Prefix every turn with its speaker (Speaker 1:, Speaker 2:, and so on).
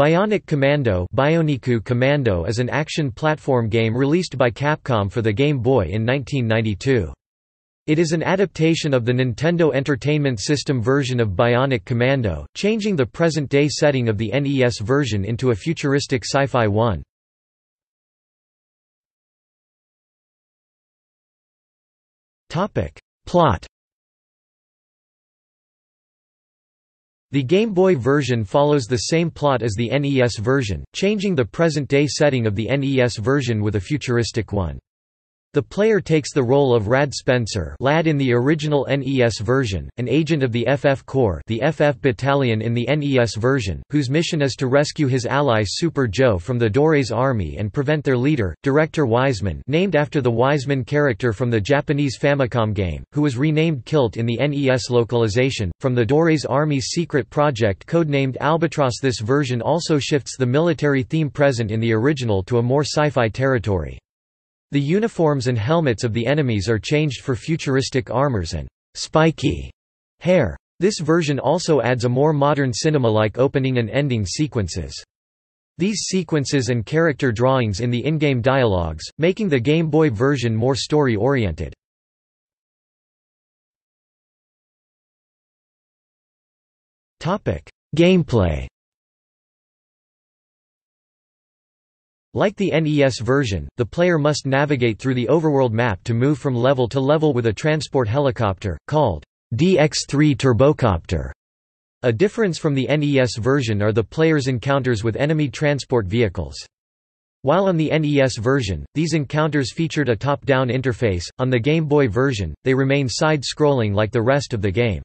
Speaker 1: Bionic Commando Bioniku Commando is an action platform game released by Capcom for the Game Boy in 1992. It is an adaptation of the Nintendo Entertainment System version of Bionic Commando, changing the present-day setting of the NES version into a futuristic sci-fi one. Plot The Game Boy version follows the same plot as the NES version, changing the present-day setting of the NES version with a futuristic one. The player takes the role of Rad Spencer Ladd in the original NES version, an agent of the FF Corps the FF Battalion in the NES version, whose mission is to rescue his ally Super Joe from the Doraize army and prevent their leader, Director Wiseman named after the Weizmann character from the Japanese Famicom game, who was renamed Killt in the NES localization, from the Doraize army's secret project codenamed Albatross This version also shifts the military theme present in the original to a more sci-fi territory. The uniforms and helmets of the enemies are changed for futuristic armors and spiky hair. This version also adds a more modern cinema-like opening and ending sequences. These sequences and character drawings in the in-game dialogues, making the Game Boy version more story-oriented. Gameplay Like the NES version, the player must navigate through the overworld map to move from level to level with a transport helicopter, called DX-3 Turbocopter. A difference from the NES version are the player's encounters with enemy transport vehicles. While on the NES version, these encounters featured a top-down interface, on the Game Boy version, they remain side-scrolling like the rest of the game.